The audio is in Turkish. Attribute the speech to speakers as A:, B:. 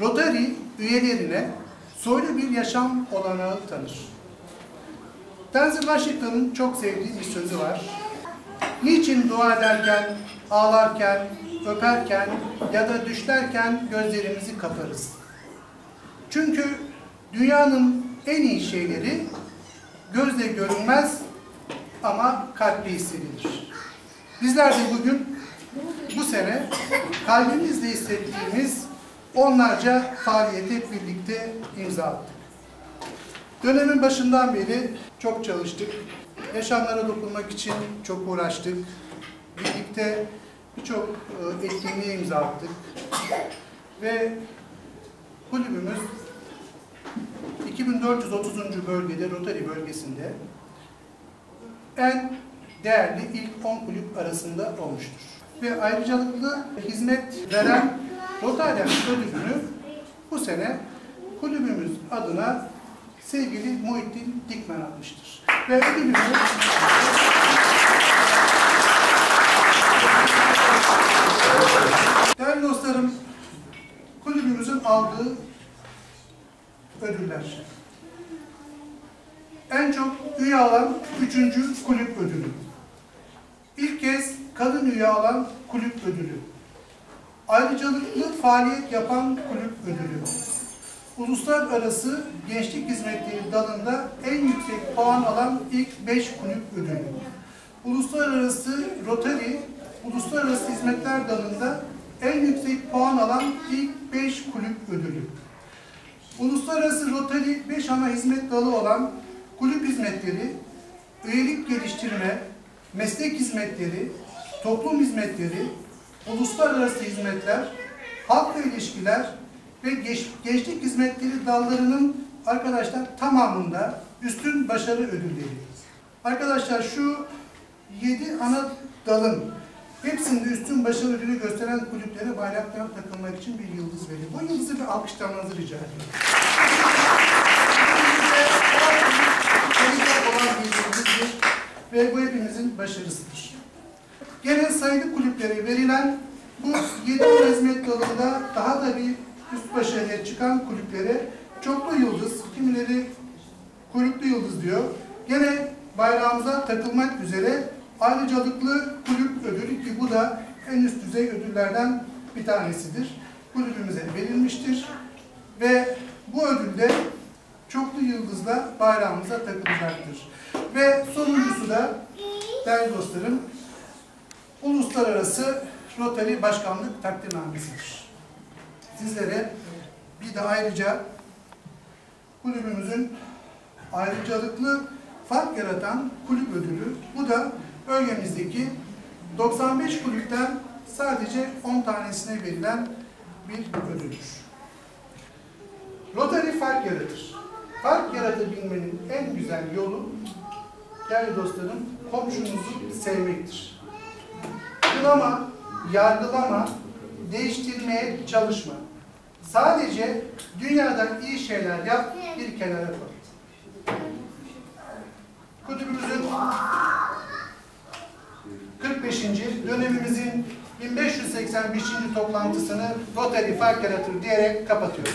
A: Rotary üyelerine soylu bir yaşam olanağı tanır. Denzel Washington'ın çok sevdiği bir sözü var. Niçin dua ederken, ağlarken, öperken ya da düşlerken gözlerimizi kaparız? Çünkü dünyanın en iyi şeyleri gözle görünmez ama kalple hissedilir. Bizler de bugün bu sene kalbimizle hissettiğimiz onlarca faaliyeti hep birlikte imza attık. Dönemin başından beri çok çalıştık. Yaşamlara dokunmak için çok uğraştık. Birlikte birçok e, etkinliğe imza attık. Ve kulübümüz 2430. bölgede, Rotary bölgesinde en değerli ilk 10 kulüp arasında olmuştur. Ve ayrıcalıklı hizmet veren Rotaryen ödülünü bu sene kulübümüz adına sevgili Muhittin Dikmen almıştır. Ve ödülümü Değerli dostlarım, kulübümüzün aldığı ödüller. En çok üye alan 3. kulüp ödülü. İlk kez kadın üye alan kulüp ödülü. Ayrıcalıklı faaliyet yapan kulüp ödülü. Uluslararası gençlik hizmetleri dalında en yüksek puan alan ilk 5 kulüp ödülü. Uluslararası Rotary, uluslararası hizmetler dalında en yüksek puan alan ilk 5 kulüp ödülü. Uluslararası Rotary 5 ana hizmet dalı olan kulüp hizmetleri, üyelik geliştirme, meslek hizmetleri, toplum hizmetleri, uluslararası hizmetler, halkla ilişkiler ve geç- gençlik hizmetleri dallarının arkadaşlar tamamında üstün başarı ödülleri. Arkadaşlar şu 7 ana dalın hepsinde üstün başarı ödülü gösteren kulüplere bayraklar takılmak için bir yıldız verin. Bu yıldızı bir alkışlamanızı rica ediyorum. Ve bu hepimizin başarısıdır. Gene sayılı kulüplere verilen bu 7 ana hizmet dalında daha da bir üst başarıya çıkan kulüplere çoklu yıldız, kimileri kuyruklu yıldız diyor. Gene bayrağımıza takılmak üzere ayrıcalıklı kulüp ödülü ki bu da en üst düzey ödüllerden bir tanesidir. Kulübümüze verilmiştir ve bu ödülde çoklu yıldızla bayrağımıza takılacaktır. Ve sonuncusu da değerli dostlarım Uluslararası Rotary Başkanlık takdirnamesidir. Sizlere bir de ayrıca kulübümüzün ayrıcalıklı fark yaratan kulüp ödülü. Bu da bölgemizdeki 95 kulüpten sadece 10 tanesine verilen bir ödüldür. Rotary fark yaratır. Fark yaratabilmenin en güzel yolu değerli dostlarım komşunuzu sevmektir. Kınama, yargılama, değiştirmeye çalışma. Sadece dünyadan iyi şeyler yap, bir kenara koy. Kulübümüzün 45. dönemimizin 1585. toplantısını Rotary Fark Yaratır diyerek kapatıyorum.